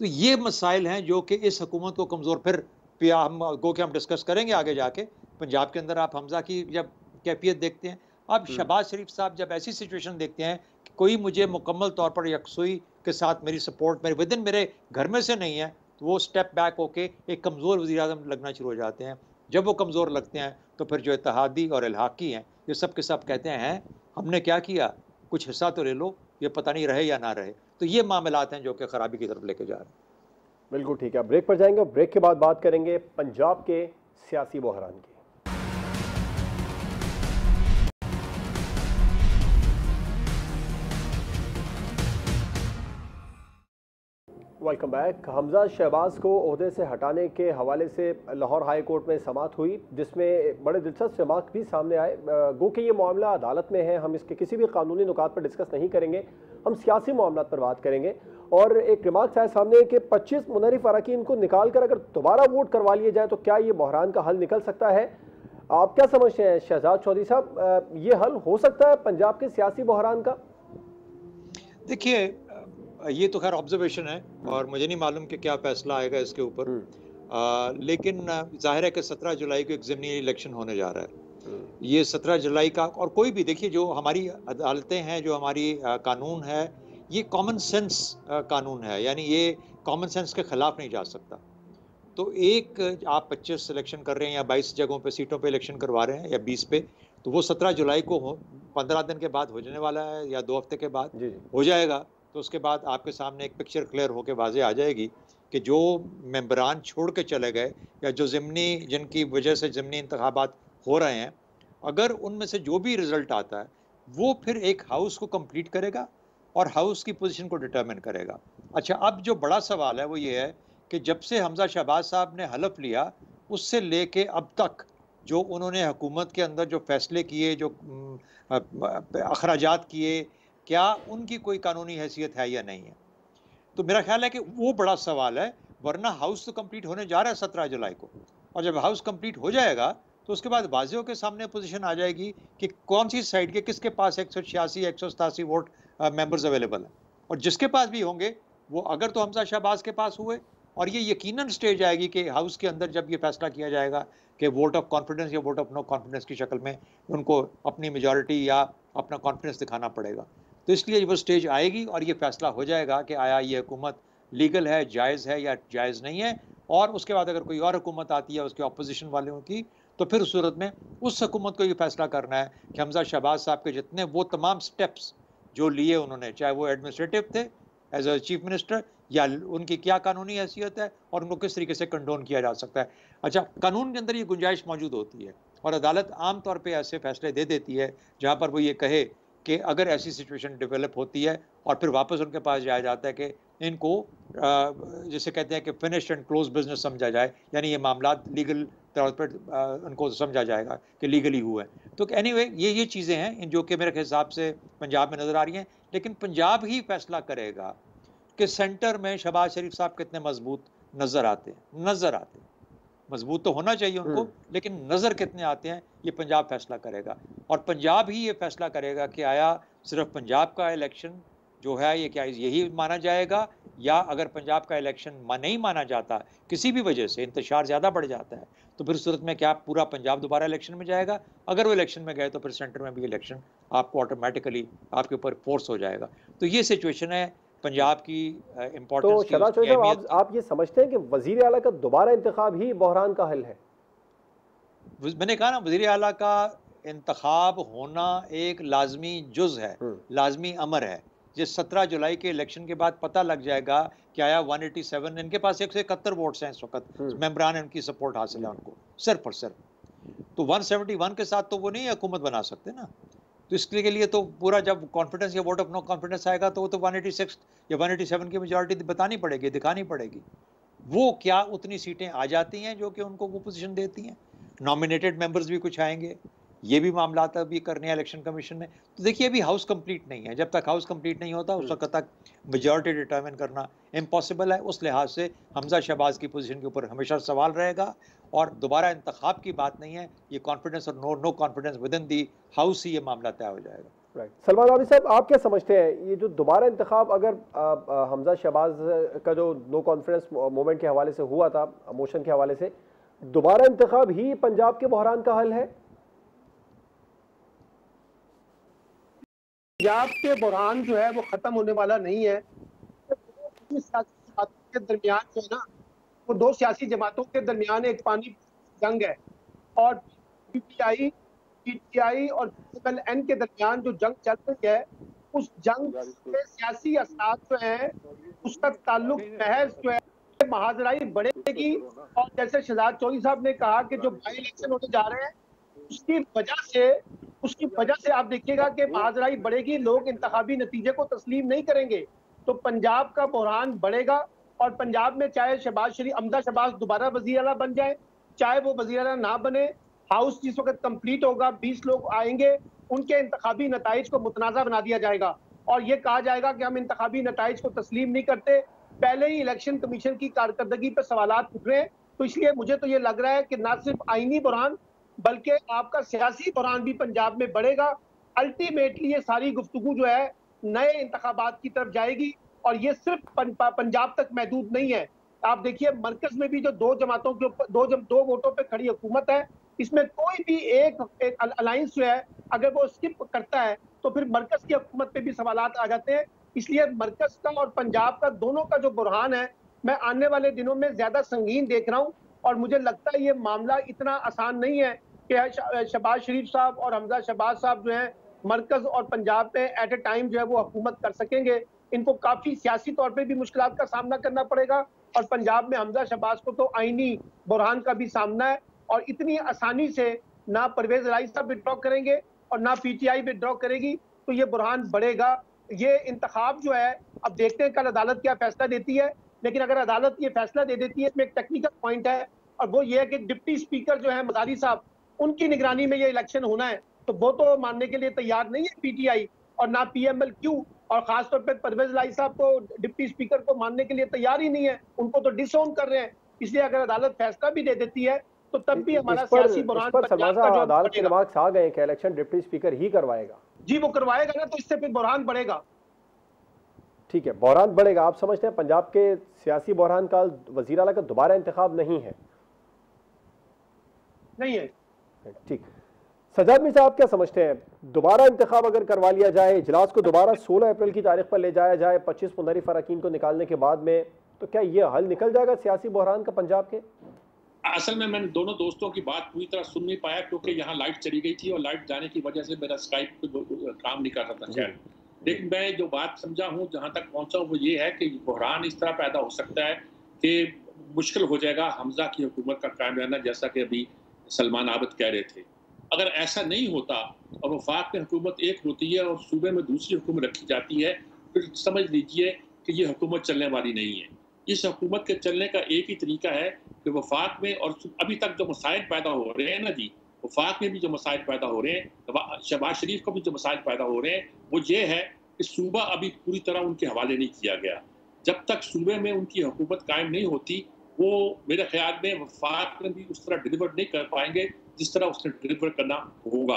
तो ये मसाइल हैं जो कि इस हुकूमत को कमज़ोर फिर पी हम गो के हम डिस्कस करेंगे आगे जाके। पंजाब के अंदर आप हमजा की जब कैफियत देखते हैं। अब हम्म। शहबाज शरीफ साहब जब ऐसी सिचुएशन देखते हैं कि कोई मुझे मुकम्मल तौर पर यकसुई के साथ मेरी सपोर्ट मेरे विद इन मेरे घर में से नहीं है तो वो स्टेप बैक होके एक कमज़ोर वजी लगना शुरू हो जाते हैं। जब वो कमज़ोर लगते हैं तो फिर जो इतिहादी और इलाकी हैं, ये सब के सब कहते हैं, हमने क्या किया? कुछ हिस्सा तो ले लो, ये पता नहीं रहे या ना रहे। तो ये मामलात हैं जो कि ख़राबी की तरफ़ लेके जा रहे हैं। बिल्कुल ठीक है ब्रेक पर जाएँगे ब्रेक के बाद बात करेंगे पंजाब के सियासी बहरान की। वेलकम बैक हमजा शहबाज को अहदे से हटाने के हवाले से लाहौर हाई कोर्ट में समात हुई, जिसमें बड़े दिलचस्प समात भी सामने आए। गो कि ये मामला अदालत में है, हम इसके किसी भी कानूनी नुकात पर डिस्कस नहीं करेंगे। हम सियासी मामला पर बात करेंगे। और एक रिमार्क आया सामने कि 25 मुनरफ अरकान को निकाल कर अगर दोबारा वोट करवा लिए जाए तो क्या ये बहरान का हल निकल सकता है? आप क्या समझते हैं, शहजाद चौधरी साहब? ये हल हो सकता है पंजाब के सियासी बहरान का? देखिए ये तो खैर ऑब्जर्वेशन है और मुझे नहीं मालूम कि क्या फैसला आएगा इसके ऊपर हम्म। लेकिन ज़ाहिर है कि सत्रह जुलाई को एक ज़मनी इलेक्शन होने जा रहा है हम्म। ये सत्रह जुलाई का और कोई भी देखिए जो हमारी अदालतें हैं जो हमारी कानून है ये कॉमन सेंस कानून है यानी ये कॉमन सेंस के खिलाफ नहीं जा सकता तो एक आप 25 सिलेक्शन कर रहे हैं या 22 जगहों पे सीटों पे इलेक्शन करवा रहे हैं या 20 पे तो वो 17 जुलाई को हो पंद्रह दिन के बाद हो जाने वाला है या दो हफ़्ते के बाद। हो जाएगा तो उसके बाद आपके सामने एक पिक्चर क्लियर होकर वाजे आ जाएगी कि जो मेम्बरान छोड़ के चले गए या जो ज़मनी, जिनकी वजह से ज़मनी इंतबात हो रहे हैं, अगर उनमें से जो भी रिज़ल्ट आता है, वो फिर एक हाउस को कंप्लीट करेगा और हाउस की पोजीशन को डिटरमिन करेगा। अच्छा अब जो बड़ा सवाल है वो ये है कि जब से हमजा शहबाज साहब ने हलफ लिया, उससे लेके अब तक जो उन्होंने हुकूमत के अंदर जो फैसले किए, जो अखराज किए क्या उनकी कोई कानूनी हैसियत है या नहीं है? तो मेरा ख्याल है कि वो बड़ा सवाल है, वरना हाउस तो कंप्लीट होने जा रहा है सत्रह जुलाई को। और जब हाउस कंप्लीट हो जाएगा तो उसके बाद वाजियों के सामने पोजीशन आ जाएगी कि कौन सी साइड के, किसके पास एक सौ छियासी, एक सौ सतासी वोट मेंबर्स अवेलेबल हैं। और जिसके पास भी होंगे, वो अगर तो हमजा शहबाज के पास हुए, और ये यकीनन स्टेज आएगी कि हाउस के अंदर जब ये फैसला किया जाएगा कि वोट ऑफ़ कॉन्फिडेंस या वोट ऑफ़ नो कॉन्फिडेंस की शक्ल में उनको अपनी मेजॉरिटी या अपना कॉन्फिडेंस दिखाना पड़ेगा। तो इसलिए वो स्टेज आएगी और ये फैसला हो जाएगा कि आया ये हुकूमत लीगल है, जायज़ है या जायज़ नहीं है। और उसके बाद अगर कोई और हुकूमत आती है उसके अपोजिशन वालों की तो फिर उस सूरत में उस हुकूमत को ये फैसला करना है कि हमजा शहबाज साहब के जितने वो तमाम स्टेप्स जो लिए उन्होंने, चाहे वो एडमिनिस्ट्रेटिव थे एज अ चीफ मिनिस्टर या उनकी क्या कानूनी हैसियत है और उनको किस तरीके से कंडोन किया जा सकता है। अच्छा कानून के अंदर ये गुंजाइश मौजूद होती है और अदालत आम तौर पे ऐसे फैसले दे देती है जहाँ पर वो ये कहे कि अगर ऐसी सिचुएशन डेवलप होती है और फिर वापस उनके पास जाया जाता है कि इनको जैसे कहते हैं कि फिनिश एंड क्लोज बिज़नेस समझा जाए यानी ये मामला लीगल तौर पर उनको समझा जाएगा कि लीगली हुआ है। तो एनी anyway, ये ये चीज़ें हैं इन जो कि मेरे हिसाब से पंजाब में नज़र आ रही हैं लेकिन पंजाब ही फैसला करेगा कि सेंटर में शहबाज शरीफ साहब कितने मज़बूत नज़र आते हैं नज़र आते हैं। मज़बूत तो होना चाहिए उनको हम्म। लेकिन नज़र कितने आते हैं ये पंजाब फैसला करेगा। और पंजाब ही ये फैसला करेगा कि आया सिर्फ़ पंजाब का इलेक्शन जो है ये क्या यही माना जाएगा या अगर पंजाब का इलेक्शन नहीं माना जाता किसी भी वजह से इंतज़ार ज़्यादा बढ़ जाता है तो फिर सूरत में क्या पूरा पंजाब दोबारा इलेक्शन में जाएगा? अगर वो इलेक्शन में गए तो फिर सेंटर में भी इलेक्शन आपको ऑटोमेटिकली आपके ऊपर फोर्स हो जाएगा। तो ये सिचुएशन है पंजाब की इम्पोर्टेंस तो आप, आप ये समझते हैं कि वज़ीर अला का दोबारा इंतखब ही बहरान का हल है? मैंने कहा ना वज़ीर अला का इंतखब होना एक लाजमी जुज है हम्म। लाजमी अमर है। जिस सत्रह जुलाई के इलेक्शन के बाद पता लग जाएगा कि आया 187 इनके पास एक सौ इकहत्तर वोट्स हैं इस वक्त। मेम्बरान हम्म। उनकी सपोर्ट हासिल है उनको सिर्फ़ और सिर्फ़ तो 171 के साथ तो वो नहीं हुकूमत बना सकते ना। तो इसके लिए तो पूरा जब कॉन्फिडेंस या वोट ऑफ़ नो कॉन्फिडेंस आएगा तो वो तो 186 या 187 की मेजोरिटी बतानी पड़ेगी, दिखानी पड़ेगी। वो क्या उतनी सीटें आ जाती हैं जो कि उनको वो पोजीशन देती हैं? नॉमिनेटेड मेंबर्स भी कुछ आएँगे। ये भी मामला भी करने हैं इलेक्शन कमीशन ने तो देखिए अभी हाउस कंप्लीट नहीं है। जब तक हाउस कंप्लीट नहीं होता उस हम्म। वक्त तक मेजोरिटी डिटर्मिन करना इम्पॉसिबल है। उस लिहाज से हमजा शहबाज की पोजीशन के ऊपर हमेशा सवाल रहेगा और दोबारा इंतखाब की बात नहीं है। ये कॉन्फिडेंस और no no confidence within the house ही ये मामला तय हो जाएगा। राइट सलमान आबी साहब आप क्या समझते हैं? ये जो दोबारा इंतखाब अगर हमजा शहबाज का जो नो कॉन्फिडेंस मोमेंट के हवाले से हुआ था मोशन के हवाले से दोबारा इंतखाब ही पंजाब के बहरान का हल है? पंजाब के बहरान जो है वो ख़त्म होने वाला नहीं है। के दरमियान जो है ना, वो दो सियासी जमातों के दरमियान एक पानी जंग है। और पीटीआई पीटीआई और एन के दरमियान जो जंग चल रही है, उस जंग के सियासी असर जो है, उसका ताल्लुक महज जो है, महाजराई बढ़ेगी। और जैसे शहजाद चौधरी साहब ने कहा कि जो बाई इलेक्शन होने जा रहे हैं उसकी वजह से, उसकी वजह से आप देखिएगा कि महाजराई बढ़ेगी, लोग इंतबी नतीजे को तस्लीम नहीं करेंगे। तो पंजाब का बहरान बढ़ेगा और पंजाब में चाहे शहबाज शरीफ, अमदा शहबाज दोबारा वजी अला बन जाए, चाहे वो वजी अला ना बने, हाउस जिस वक्त कंप्लीट होगा, बीस लोग आएँगे, उनके इंतबी नतज को मुतनाज़ा बना दिया जाएगा। और ये कहा जाएगा कि हम इंतबी नतज को तस्लीम नहीं करते, पहले ही इलेक्शन कमीशन की कारकर्दगी पर सवाल उठ रहे हैं। तो इसलिए मुझे तो ये लग रहा है कि ना सिर्फ़ आईनी बुरहान बल्कि आपका सियासी बुरहान भी पंजाब में बढ़ेगा। अल्टीमेटली ये सारी गुफ्तु जो है नए इंतबात की तरफ़ जाएगी और ये सिर्फ़ पंजाब तक महदूद नहीं है। आप देखिए मरकज में भी जो दो जमातों के ऊपर दो जम, दो वोटों पे खड़ी हुकूमत है इसमें कोई भी एक, एक अलायंस जो है अगर वो स्किप करता है तो फिर मरकज की हुकूमत पे भी सवाल आ जाते हैं। इसलिए मरकज का और पंजाब का दोनों का जो बुरहान है मैं आने वाले दिनों में ज़्यादा संगीन देख रहा हूँ और मुझे लगता है ये मामला इतना आसान नहीं है कि शबाज शरीफ साहब और हमजा शबाज साहब जो है, मरकज और पंजाब में एट ए टाइम जो है वो हुकूमत कर सकेंगे। इनको काफ़ी सियासी तौर पर भी मुश्किल का सामना करना पड़ेगा और पंजाब में हमजा शबाज को तो आईनी बुरहान का भी सामना है और इतनी आसानी से ना परवेज राई साहब विड्रॉ करेंगे और ना पीटीआई विड्रॉ करेगी तो ये बुरहान बढ़ेगा। ये इंतखाब जो है, अब देखते हैं कल अदालत क्या फैसला देती है, लेकिन अगर अदालत ये फैसला दे देती है, इसमें एक टेक्निकल पॉइंट है और वो ये है कि डिप्टी स्पीकर जो है, मदारी साहब उनकी निगरानी में ये इलेक्शन होना है तो वो तो मानने के लिए तैयार नहीं है पीटीआई और ना पीएमएल क्यू? और खासतौर पर परवेज लाई साहब तो डिप्टी स्पीकर को मानने के लिए तैयार ही नहीं है उनको तो डिसोन कर रहे हैं। इसलिए अगर अदालत फैसला भी दे देती है तो तब भी हमारा सियासी बुरान अदालत के दिमाग आ गए कि इलेक्शन डिप्टी स्पीकर ही करवाएगा। जी वो करवाएगा ना तो इससे फिर बुरहान बढ़ेगा। ठीक है बहरान बढ़ेगा। आप समझते हैं पंजाब के सियासी बहरान का वज़ीर अला का दोबारा इंतखाब नहीं है। नहीं है। ठीक। सजाद मिर्ज़ा आप क्या समझते हैं? दोबारा इंतखाब अगर करवा लिया जाए इजलास को दोबारा 16 अप्रैल की तारीख पर ले जाया जाए 25 मुनरी फ़रकिन को निकालने के बाद में तो क्या ये हल निकल जाएगा सियासी बहरान का पंजाब के? असल में मैंने दोनों दोस्तों की बात पूरी तरह सुन नहीं पाया क्योंकि यहाँ लाइट चली गई थी और लाइट जाने की वजह से मेरा स्काइप काम नहीं कर रहा था। खैर लेकिन मैं जो बात समझा हूँ जहाँ तक पहुँचा वो ये है कि बहरान इस तरह पैदा हो सकता है कि मुश्किल हो जाएगा हमजा की हुकूमत का कायम रहना जैसा कि अभी सलमान आबद कह रहे थे। अगर ऐसा नहीं होता और वफाक में हुकूमत एक होती है और सूबे में दूसरी हुकूमत रखी जाती है, फिर समझ लीजिए कि ये हुकूमत चलने वाली नहीं है। इस हुकूमत के चलने का एक ही तरीका है कि वफाक में और अभी तक जो मसाइल पैदा हो रहे हैं ना जी, वफाक में भी जो मसाइल पैदा हो रहे हैं शहबाज शरीफ को भी जो मसाइल पैदा हो रहे हैं, वो ये है कि सूबा अभी पूरी तरह उनके हवाले नहीं किया गया। जब तक सूबे में उनकी हुकूमत कायम नहीं होती वो मेरे ख्याल में वफाक में भी उस तरह डिलीवर नहीं कर पाएँगे, जिस तरह उसने डिलीवर करना होगा।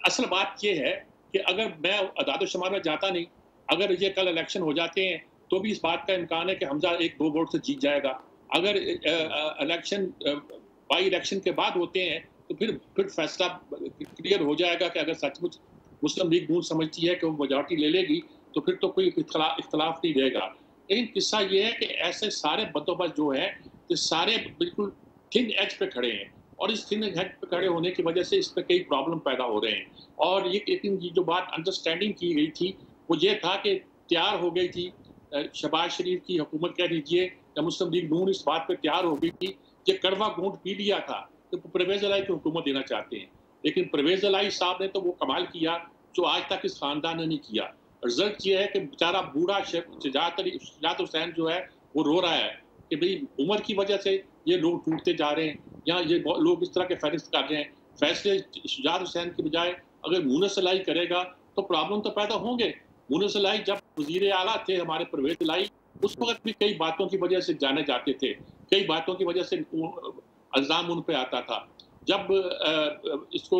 असल बात यह है कि अगर मैं अदाद शुमार में जाता नहीं, अगर ये कल इलेक्शन हो जाते हैं तो भी इस बात का इम्कान है कि हमजा एक दो वोट से जीत जाएगा। अगर इलेक्शन बाई इलेक्शन के बाद होते हैं तो फिर फिर फैसला क्लियर हो जाएगा कि अगर सचमुच मुस्लिम लीग नून समझती है कि वो मेजॉरिटी ले लेगी तो फिर तो कोई इख्तलाफ नहीं रहेगा। लेकिन किस्सा ये है कि ऐसे सारे बंदोबस्त जो है, ये सारे बिल्कुल थिन एज पे खड़े हैं और इस थिन एज पे खड़े होने की वजह से इस पर कई प्रॉब्लम पैदा हो रहे हैं। और ये लेकिन जो बात अंडरस्टैंडिंग की गई थी, वो ये था कि तैयार हो गई थी शबाज शरीफ की हुकूमत, कह दीजिए, या मुस्लिम लीग नून इस बात पर तैयार हो गई थी कि कड़वा घूट पी लिया था तो परवेज अलाई की हुकूमत देना चाहते हैं। लेकिन परवेज अलाई साहब ने तो वो कमाल किया जो आज तक इस खानदान ने नहीं किया। रिज़ल्ट ये है कि बेचारा बूढ़ा शजात हुसैन जो है, वो रो रहा है कि भाई उम्र की वजह से ये लोग टूटते जा रहे हैं या ये लोग इस तरह के फहरिस्त कर रहे हैं। फैसले शुजात हुसैन की बजाय अगर मुनस लाई करेगा तो प्रॉब्लम तो पैदा होंगे। मुनस लाई जब वज़ीर आला थे, हमारे परवेज लाई उस वक्त भी कई बातों की वजह से जाने जाते थे। कई बातों की वजह से इल्ज़ाम उन पर आता था। जब इसको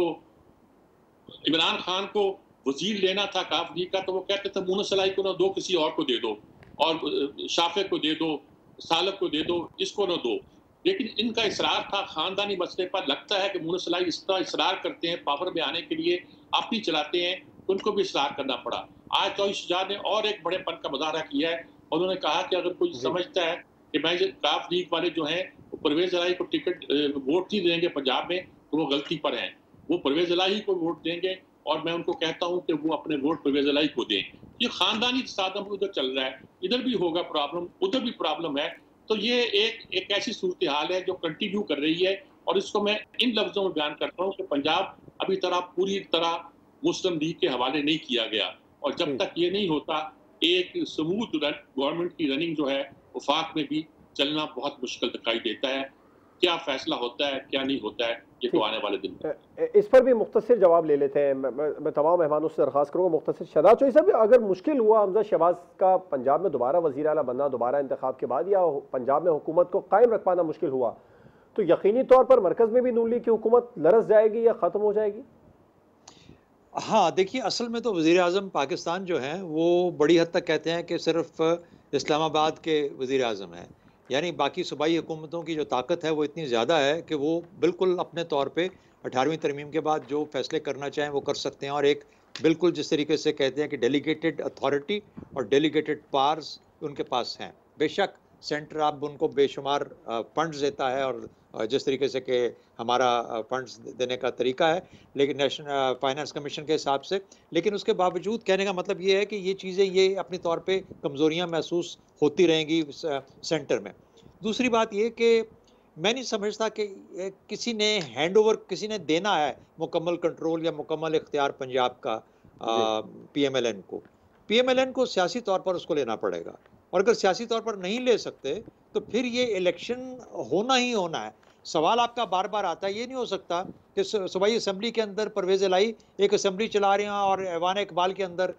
इमरान खान को वज़ीर लेना था काफ़ी का तो वो कहते थे मुन सलाई को ना दो किसी और को दे दो और शाफे को दे दो सालब को दे दो इसको ना दो। लेकिन इनका इसरार था खानदानी मसले पर लगता है कि मुन सलाई इस तरह इसरार करते हैं पावर में आने के लिए आप ही चलाते हैं तो उनको भी इसरार करना पड़ा। आज चौधरी शुजा ने और एक बड़े पन का मुजाहरा किया है उन्होंने कहा कि अगर कोई समझता है कि मैं काफ लीग वाले जो हैं वो परवेज अलाई को टिकट वोट नहीं देंगे पंजाब में तो वो गलती पर हैं। वो परवेज अलाई को वोट देंगे और मैं उनको कहता हूँ कि वो अपने वोट परवेज अलाई को दें। ये खानदानी साधन उधर चल रहा है इधर भी होगा प्रॉब्लम उधर भी प्रॉब्लम है। तो ये एक एक ऐसी सूरत हाल है जो कंटिन्यू कर रही है और इसको मैं इन लफ्जों में बयान करता हूँ कि पंजाब अभी तरह पूरी तरह मुस्लिम लीग के हवाले नहीं किया गया। और जब तक ये नहीं होता एक समूथ गवर्नमेंट की रनिंग जो है वफाक में भी चलना बहुत मुश्किल दिखाई देता है। क्या फैसला होता है क्या नहीं होता है ये तो आने वाले दिन इस पर भी मुख्तर जवाब ले लेते हैं। मैं, मैं तमाम मेहमानों से दरखास्त करूँगा। मुख्तर शहजाद चौधरी साहब अगर मुश्किल हुआ हमजा शहबाज का पंजाब में दोबारा वजी अला बनना दोबारा इंतखब के बाद या पंजाब में हुकूमत को कायम रख पाना मुश्किल हुआ तो यकीनी तौर पर मरकज़ में भी नून लीग की हुकूमत लरस जाएगी या ख़त्म हो जाएगी? हाँ देखिए असल में तो वज़ी अजम पाकिस्तान जो है वो बड़ी हद तक कहते हैं कि सिर्फ़ इस्लामाबाद के वज़ी अजम हैं। यानी बाकी सूबाई हुकूमतों की जो ताकत है वो इतनी ज़्यादा है कि वो बिल्कुल अपने तौर पर अठारहवीं तरमीम के बाद जो फैसले करना चाहें वो कर सकते हैं। और एक बिल्कुल जिस तरीके से कहते हैं कि डेलीगेटेड अथॉरिटी और डेलीगेटेड पार्स उनके पास हैं। बेशक सेंटर अब उनको बेशुमार फंड्स देता है और जिस तरीके से कि हमारा फंड्स देने का तरीका है लेकिन नेशनल फाइनेंस कमीशन के हिसाब से। लेकिन उसके बावजूद कहने का मतलब ये है कि ये चीज़ें ये अपनी तौर पे कमज़ोरियाँ महसूस होती रहेंगी सेंटर में। दूसरी बात ये कि मैं नहीं समझता कि किसी ने हैंड ओवर किसी ने देना है मुकम्मल कंट्रोल या मुकम्मल इख्तियार पंजाब का पी एम एल एन को। पी एम एल एन को सियासी तौर पर उसको लेना पड़ेगा। और अगर सियासी तौर पर नहीं ले सकते तो फिर ये इलेक्शन होना ही होना है। सवाल आपका बार बार आता है ये नहीं हो सकता कि सूबाई असम्बली के अंदर परवेज लाई एक असम्बली चला रहे हैं और ऐवान इकबाल के अंदर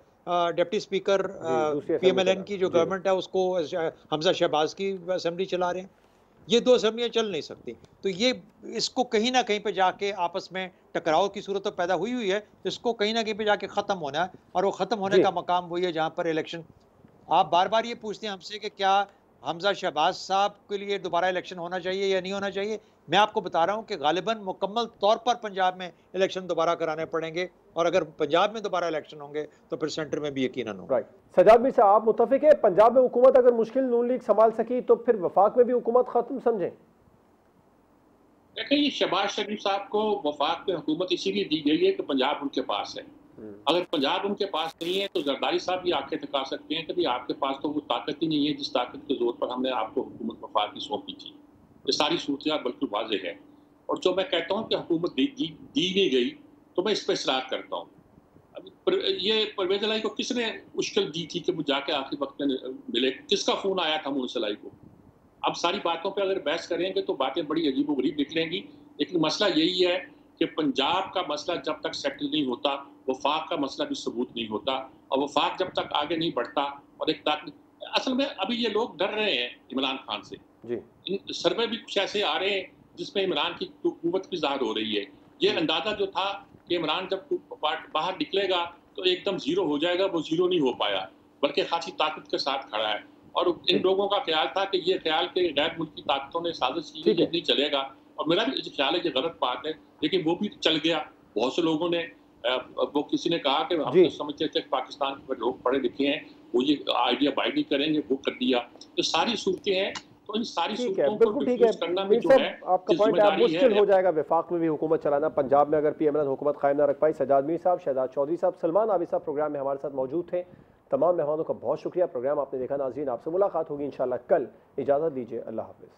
deputy speaker P M L N की जो गवर्नमेंट है। उसको हमजा शहबाज की असम्बली चला रहे हैं। ये दो असम्बलियाँ चल नहीं सकती। तो ये इसको कहीं ना कहीं पे जाके आपस में टकराव की सूरत तो पैदा हुई हुई है इसको कहीं ना कहीं पे जाके ख़त्म होना है और वो ख़त्म होने का मकाम वही है जहाँ पर इलेक्शन आप बार बार ये पूछते हैं हमसे कि क्या हमजा शहबाज साहब के लिए दोबारा इलेक्शन होना चाहिए या नहीं होना चाहिए? मैं आपको बता रहा हूँ कि गालिबा मुकम्मल तौर पर पंजाब में इलेक्शन दोबारा कराने पड़ेंगे और अगर पंजाब में दोबारा इलेक्शन होंगे तो फिर सेंटर में भी यकीन हो राइट सजाद भी साहब आप मुतफिक है। पंजाब में हुकूमत अगर मुश्किल नून लीग संभाल सकी तो फिर वफाक में भी हुकूमत खत्म समझें? देखिए शहबाज शरीफ साहब को वफाक में हुकूमत इसीलिए दी गई है कि पंजाब उनके पास है। अगर पंजाब उनके पास नहीं है तो जरदारी साहब भी आके थका सकते हैं कभी आपके पास तो वो ताकत ही नहीं है जिस ताकत के ज़ोर पर हमने आपको हुकूमत वफाक की सौंपी थी। ये सारी सूरत बिल्कुल वाजे है। और जो मैं कहता हूँ कि हुकूमत दी, दी नहीं गई तो मैं इस पर इसरार करता हूँ। अब ये परवेज लाई को किसने मुश्किल दी थी कि वो जाके आखिरी वक्त में मिले? किसका फ़ोन आया था मुंसलाई को? अब सारी बातों पे अगर बहस करेंगे तो बातें बड़ी अजीब गरीब निकलेंगी। लेकिन मसला यही है कि पंजाब का मसला जब तक सेटल नहीं होता वफाक का मसला भी सबूत नहीं होता और वफाक जब तक आगे नहीं बढ़ता और एक ताकत असल में अभी ये लोग डर रहे हैं इमरान खान से। जी। सर्वे भी कुछ ऐसे आ रहे हैं जिसमें इमरान की कुत की ज़ाहिर हो रही है। ये अंदाज़ा जो था कि इमरान जब बाहर निकलेगा तो एकदम ज़ीरो हो जाएगा वो ज़ीरो नहीं हो पाया बल्कि खासी ताकत के साथ खड़ा है। और इन लोगों का ख्याल था कि ये ख्याल के गैर मुल्की ताकतों ने साजिश की नहीं चलेगा। और मेरा भी ख्याल है ये गलत बात है। लेकिन वो भी चल गया। बहुत से लोगों ने वो किसी ने कहा कि हम तो समझते थे पाकिस्तान के लोग पढ़े लिखे हैं वो ये आइडिया बाइट नहीं करेंगे वो कर दिया। तो सारी सूरतें हैं तो इन सारी ठीक है ठीक है। करना में जो है आपका पॉइंट है मुश्किल हो। जाएगा। विफाक में भी हुकूमत चलाना पंजाब में अगर पीएमएल हुकूमत कायम ना रख पाई सजाद मीर साहब शहजाद चौधरी साहब सलमान आबिद साहब प्रोग्राम में हमारे साथ मौजूद थे। तमाम मेहमानों का बहुत शुक्रिया। प्रोग्राम आपने देखा। नाजीन आपसे मुलाकात होगी इंशाल्लाह कल। इजाज़त दीजिए। अल्लाह हाफिज़।